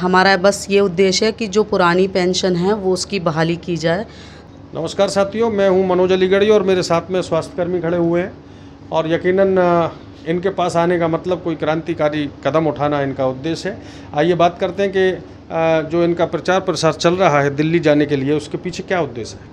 हमारा बस ये उद्देश्य है कि जो पुरानी पेंशन है वो उसकी बहाली की जाए। नमस्कार साथियों मैं हूँ मनोज अलीगढ़ी और मेरे साथ में स्वास्थ्यकर्मी खड़े हुए हैं। और यकीनन इनके पास आने का मतलब कोई क्रांतिकारी कदम उठाना इनका उद्देश्य है। आइए बात करते हैं कि जो इनका प्रचार प्रसार चल रहा है दिल्ली जाने के लिए उसके पीछे क्या उद्देश्य है?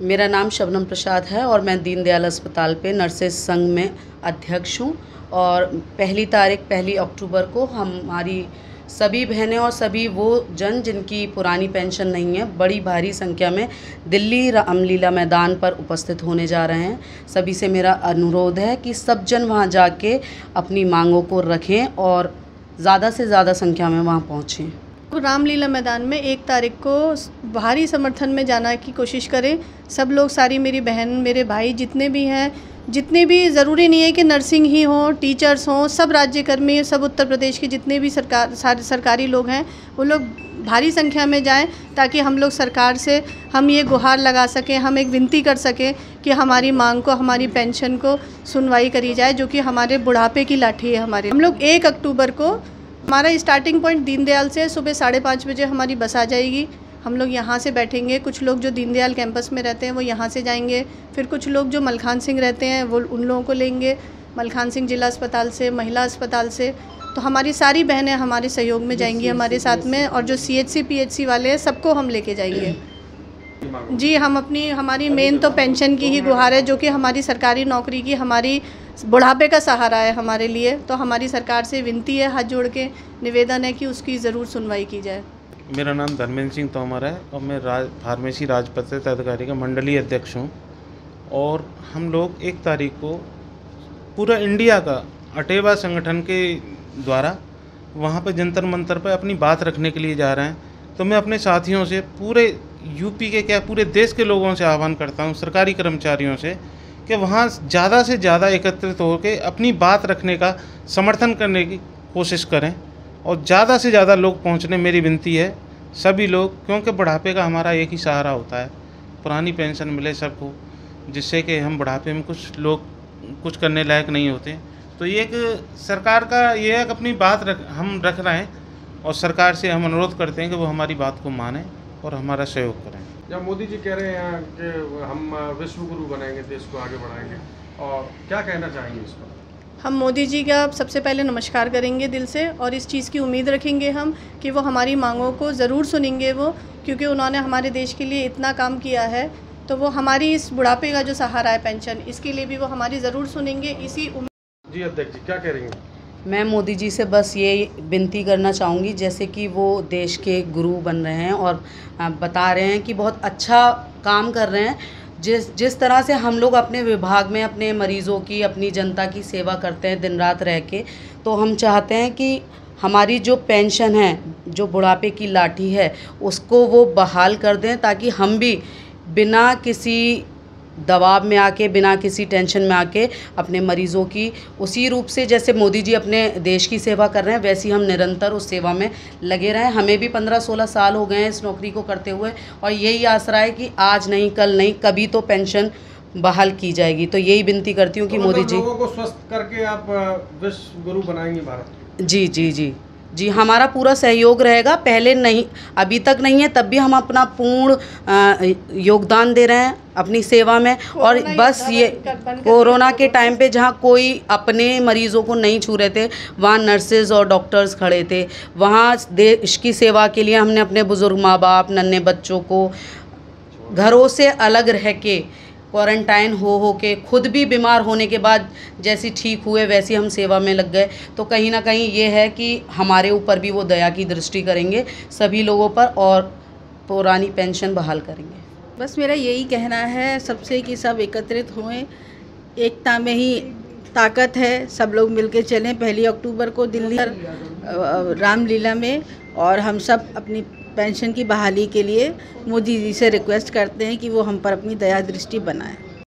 मेरा नाम शबनम प्रसाद है और मैं दीनदयाल अस्पताल पे नर्सेज संघ में अध्यक्ष हूँ। और पहली तारीख पहली अक्टूबर को हमारी सभी बहनें और सभी वो जन जिनकी पुरानी पेंशन नहीं है, बड़ी भारी संख्या में दिल्ली रामलीला मैदान पर उपस्थित होने जा रहे हैं। सभी से मेरा अनुरोध है कि सब जन वहाँ जाके अपनी मांगों को रखें और ज़्यादा से ज़्यादा संख्या में वहाँ पहुँचें। रामलीला मैदान में एक तारीख को भारी समर्थन में जाना की कोशिश करें। सब लोग, सारी मेरी बहन, मेरे भाई जितने भी हैं जितने भी ज़रूरी नहीं है कि नर्सिंग ही हो, टीचर्स हों, सब राज्यकर्मी, सब उत्तर प्रदेश के जितने भी सरकार सरकारी लोग हैं, वो लोग भारी संख्या में जाएँ ताकि हम लोग सरकार से हम ये गुहार लगा सकें, हम एक विनती कर सकें कि हमारी मांग को, हमारी पेंशन को सुनवाई करी जाए जो कि हमारे बुढ़ापे की लाठी है हमारे। हम लोग एक अक्टूबर को, हमारा स्टार्टिंग पॉइंट दीनदयाल से सुबह साढ़े पाँच बजे हमारी बस आ जाएगी। हम लोग यहाँ से बैठेंगे। कुछ लोग जो दीनदयाल कैंपस में रहते हैं वो यहाँ से जाएँगे। फिर कुछ लोग जो मलखान सिंह रहते हैं वो उन लोगों को लेंगे मलखान सिंह जिला अस्पताल से महिला अस्पताल से। तो हमारी सारी बहनें हमारे सहयोग में जाएँगी हमारे साथ में और जो C H C P H C वाले हैं सबको हम लेके जाएँगे। जी हम अपनी हमारी मेन तो पेंशन की ही गुहार है जो कि हमारी सरकारी नौकरी की हमारी बुढ़ापे का सहारा है हमारे लिए। तो हमारी सरकार से विनती है हाथ जोड़ के निवेदन है कि उसकी ज़रूर सुनवाई की जाए। मेरा नाम धर्मेंद्र सिंह तोमर है और मैं राज, फार्मेसी राजपत्रित अधिकारी का मंडलीय अध्यक्ष हूँ। और हम लोग एक तारीख को पूरा इंडिया का अटेवा संगठन के द्वारा वहाँ पर जंतर मंतर पर अपनी बात रखने के लिए जा रहे हैं। तो मैं अपने साथियों से, पूरे यूपी के क्या पूरे देश के लोगों से आह्वान करता हूँ, सरकारी कर्मचारियों से, कि वहाँ ज़्यादा से ज़्यादा एकत्रित होकर अपनी बात रखने का समर्थन करने की कोशिश करें। और ज़्यादा से ज़्यादा लोग पहुँचने मेरी विनती है। सभी लोग, क्योंकि बुढ़ापे का हमारा एक ही सहारा होता है, पुरानी पेंशन मिले सबको, जिससे कि हम बुढ़ापे में कुछ लोग, कुछ करने लायक नहीं होते। तो ये एक सरकार का, ये एक अपनी बात रख, हम रख रहे हैं, और सरकार से हम अनुरोध करते हैं कि वो हमारी बात को माने और हमारा सहयोग करें। जब मोदी जी कह रहे हैं कि हम विश्व गुरु बनाएँगे, देश को आगे बढ़ाएँगे, और क्या कहना चाहेंगे इस पर? हम मोदी जी का सबसे पहले नमस्कार करेंगे दिल से और इस चीज़ की उम्मीद रखेंगे हम कि वो हमारी मांगों को ज़रूर सुनेंगे वो क्योंकि उन्होंने हमारे देश के लिए इतना काम किया है। तो वो हमारी इस बुढ़ापे का जो सहारा है पेंशन इसके लिए भी वो हमारी ज़रूर सुनेंगे। इसी उम्मीद जी अध्यक्ष जी क्या कह रही हैं? मैं मोदी जी से बस ये विनती करना चाहूँगी जैसे कि वो देश के गुरु बन रहे हैं और बता रहे हैं कि बहुत अच्छा काम कर रहे हैं। जिस जिस तरह से हम लोग अपने विभाग में, अपने मरीज़ों की, अपनी जनता की सेवा करते हैं दिन रात रह के तो हम चाहते हैं कि हमारी जो पेंशन है, जो बुढ़ापे की लाठी है, उसको वो बहाल कर दें ताकि हम भी बिना किसी दबाव में आके बिना किसी टेंशन में आके अपने मरीज़ों की उसी रूप से जैसे मोदी जी अपने देश की सेवा कर रहे हैं वैसी हम निरंतर उस सेवा में लगे रहें हमें भी पंद्रह सोलह साल हो गए हैं इस नौकरी को करते हुए और यही आसरा है कि आज नहीं कल नहीं कभी तो पेंशन बहाल की जाएगी। तो यही विनती करती हूँ कि तो मोदी मतलब जी लोगों को स्वस्थ करके आप विश्व गुरु बनाएँगे भारत जी जी जी। जी हमारा पूरा सहयोग रहेगा। पहले नहीं अभी तक नहीं है तब भी हम अपना पूर्ण योगदान दे रहे हैं अपनी सेवा में। और बस ये कोरोना के टाइम पे जहाँ कोई अपने मरीज़ों को नहीं छू रहे थे वहाँ नर्सेज और डॉक्टर्स खड़े थे। वहाँ देश की सेवा के लिए हमने अपने बुज़ुर्ग माँ बाप नन्हे बच्चों को घरों से अलग रह के क्वारंटाइन हो हो के, खुद भी बीमार होने के बाद जैसी ठीक हुए, वैसी हम सेवा में लग गए। तो कहीं ना कहीं ये है कि हमारे ऊपर भी वो दया की दृष्टि करेंगे सभी लोगों पर और पुरानी पेंशन बहाल करेंगे। बस मेरा यही कहना है, सबसे कि सब एकत्रित होएँ। एकता में ही ताकत है, सब लोग मिलके चलें। पहली अक्टूबर को दिल्ली रामलीला में और हम सब अपनी पेंशन की बहाली के लिए मोदी जी से रिक्वेस्ट करते हैं कि वो हम पर अपनी दया दृष्टि बनाएँ।